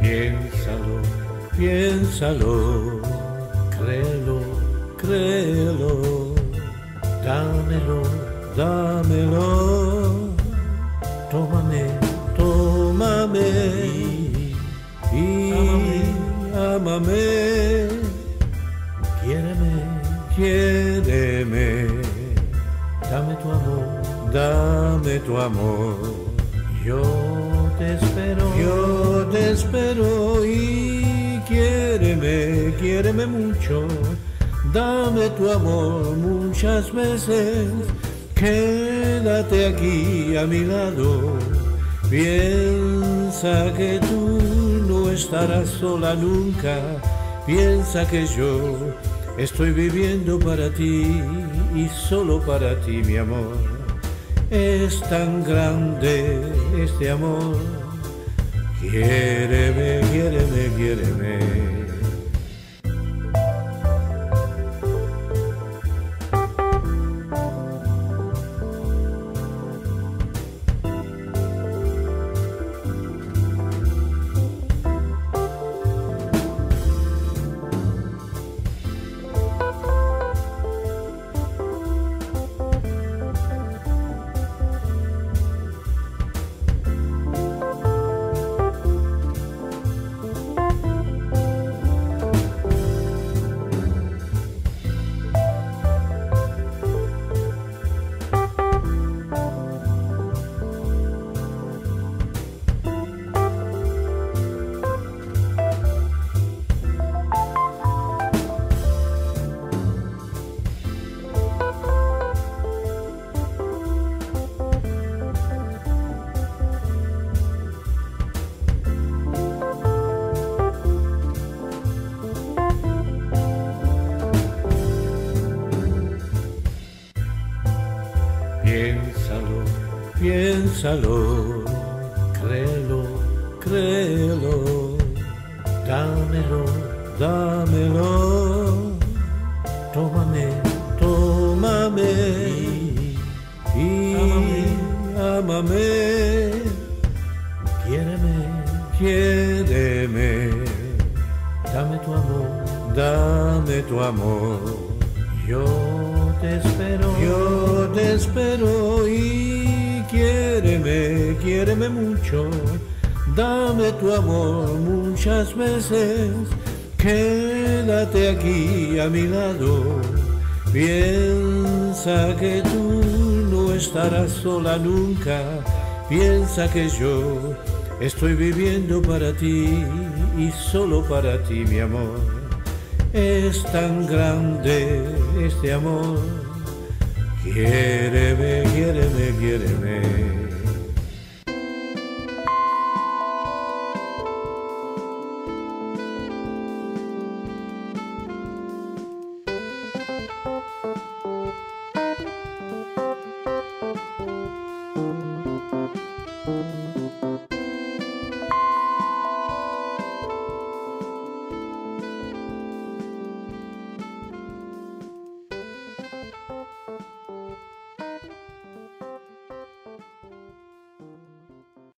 Piénsalo, piénsalo, créelo, créelo, dámelo, dámelo, tómame, tómame. Y ámame quiéreme, dame tu amor, dame tu amor, yo te espero, yo te espero y quiéreme, quiéreme mucho, dame tu amor muchas veces, quédate aquí a mi lado, piensa que tú no estarás sola nunca, piensa que yo estoy viviendo para ti y solo para ti mi amor. Es tan grande este amor. Quiéreme, quiéreme, quiéreme. Piénsalo, créelo, créelo, dámelo, dámelo, tómame, tómame. Y ámame, quiéreme, quiéreme, dame tu amor, dame tu amor, mucho, dame tu amor muchas veces, quédate aquí a mi lado, piensa que tú no estarás sola nunca, piensa que yo estoy viviendo para ti y solo para ti mi amor. Es tan grande este amor. Quiéreme, quiéreme, quiéreme.